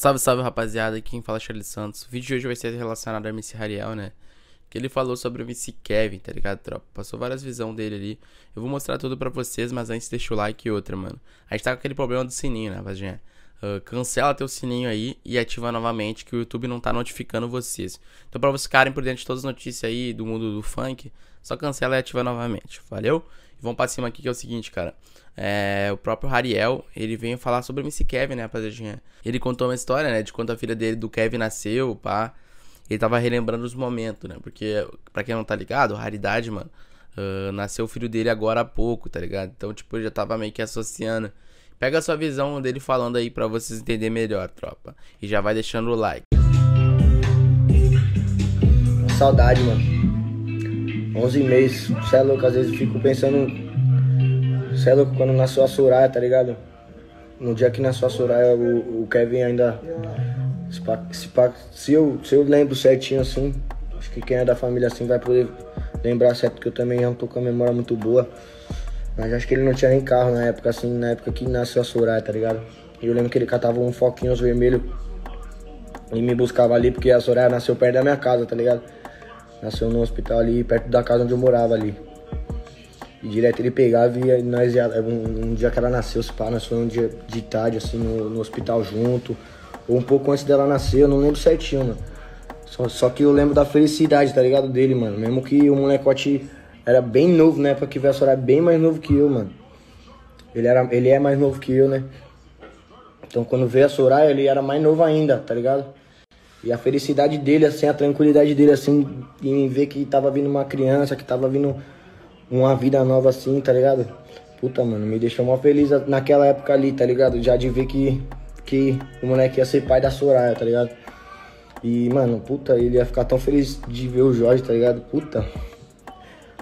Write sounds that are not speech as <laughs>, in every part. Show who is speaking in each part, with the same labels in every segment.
Speaker 1: Salve, salve rapaziada, aqui quem fala é Charlie Santos. O vídeo de hoje vai ser relacionado a MC Hariel, né? Que ele falou sobre o MC Kevin, tá ligado, tropa? Passou várias visões dele ali. Eu vou mostrar tudo pra vocês, mas antes deixa o like e outra, mano. A gente tá com aquele problema do sininho, né, rapaziada? Uh, cancela teu sininho aí e ativa novamente que o YouTube não tá notificando vocês. Então, pra vocês ficarem por dentro de todas as notícias aí do mundo do funk, só cancela e ativa novamente. Valeu? E vamos pra cima aqui que é o seguinte, cara. É, o próprio Hariel, ele veio falar sobre o MC Kevin, né, rapaziadinha? Ele contou uma história, né, de quando a filha dele, do Kevin, nasceu, pá. Ele tava relembrando os momentos, né? Porque, pra quem não tá ligado, raridade, mano, uh, nasceu o filho dele agora há pouco, tá ligado? Então, tipo, ele já tava meio que associando. Pega a sua visão dele falando aí pra vocês entenderem melhor, tropa. E já vai deixando o like.
Speaker 2: Saudade, mano. 11 meses. Cê é louco, às vezes eu fico pensando. Cê é louco quando nasceu a Soraya, tá ligado? No dia que nasceu a Soraya, o, o Kevin ainda. Se, se, se eu, se eu lembro certinho assim, acho que quem é da família assim vai poder lembrar certo, porque eu também não tô com a memória muito boa. Mas acho que ele não tinha nem carro na época, assim, na época que nasceu a Soraya, tá ligado? E eu lembro que ele catava um foquinho aos vermelhos e me buscava ali, porque a Soraya nasceu perto da minha casa, tá ligado? Nasceu no hospital ali, perto da casa onde eu morava ali. E direto ele pegava e nós ia, um, um dia que ela nasceu, se pá, nós foi um dia de tarde, assim, no, no hospital junto. Ou um pouco antes dela nascer, eu não lembro certinho, mano. Só, só que eu lembro da felicidade, tá ligado? Dele, mano. Mesmo que o molecote era bem novo, na época que veio a Soraya, bem mais novo que eu, mano. Ele, era, ele é mais novo que eu, né? Então quando veio a Soraya, ele era mais novo ainda, tá ligado? E a felicidade dele, assim, a tranquilidade dele, assim, em ver que tava vindo uma criança, que tava vindo uma vida nova, assim, tá ligado? Puta, mano, me deixou mó feliz naquela época ali, tá ligado? Já de ver que, que o moleque ia ser pai da Soraya, tá ligado? E, mano, puta, ele ia ficar tão feliz de ver o Jorge, tá ligado? Puta.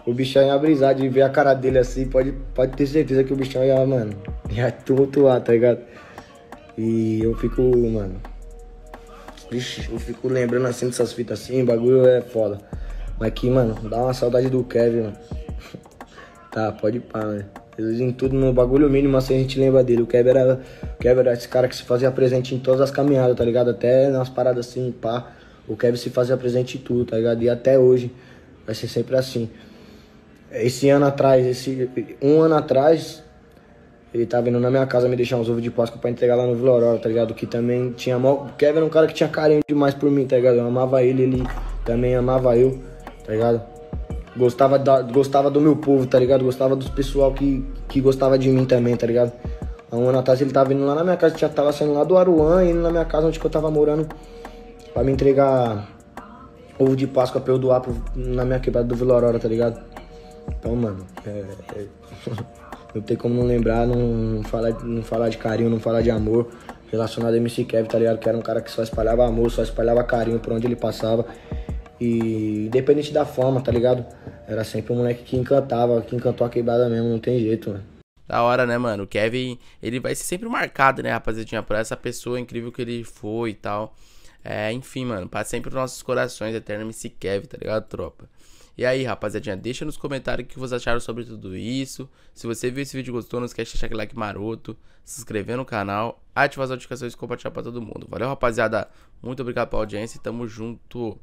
Speaker 2: O bichão ia brisar de ver a cara dele assim, pode, pode ter certeza que o bichão ia, mano, ia tumultuar, tá ligado? E eu fico, mano. Vixe, eu fico lembrando assim dessas fitas assim, bagulho é foda. Mas que, mano, dá uma saudade do Kevin, mano. <laughs> tá, pode pá, né? Em tudo, no bagulho mínimo assim a gente lembra dele. O Kevin era, o Kevin era esse cara que se fazia presente em todas as caminhadas, tá ligado? Até nas paradas assim, pá. O Kevin se fazia presente em tudo, tá ligado? E até hoje vai ser sempre assim. Esse ano atrás, esse um ano atrás, ele tava vindo na minha casa me deixar uns ovos de Páscoa pra entregar lá no Vila Aurora, tá ligado? Que também tinha. O Kevin era um cara que tinha carinho demais por mim, tá ligado? Eu amava ele, ele também amava eu, tá ligado? Gostava, da... gostava do meu povo, tá ligado? Gostava dos pessoal que, que gostava de mim também, tá ligado? Há um ano atrás ele tava vindo lá na minha casa, já tava saindo lá do Aruan, indo na minha casa onde eu tava morando pra me entregar ovo de Páscoa pra eu doar pro... na minha quebrada do Vila Aurora, tá ligado? Então, mano, é, é... <laughs> não tem como não lembrar, não falar, não falar de carinho, não falar de amor relacionado a MC Kevin, tá ligado? Que era um cara que só espalhava amor, só espalhava carinho por onde ele passava. E independente da forma, tá ligado? Era sempre um moleque que encantava, que encantou a quebrada mesmo, não tem jeito, mano.
Speaker 1: Da hora, né, mano? O Kevin, ele vai ser sempre marcado, né, rapaziadinha, por essa pessoa incrível que ele foi e tal. É, enfim, mano, para sempre nos nossos corações, eterno MC Kevin, tá ligado, tropa? E aí, rapaziadinha, deixa nos comentários o que vocês acharam sobre tudo isso. Se você viu esse vídeo e gostou, não esquece de deixar aquele like maroto, se inscrever no canal, ativar as notificações e compartilhar pra todo mundo. Valeu, rapaziada. Muito obrigado pela audiência e tamo junto.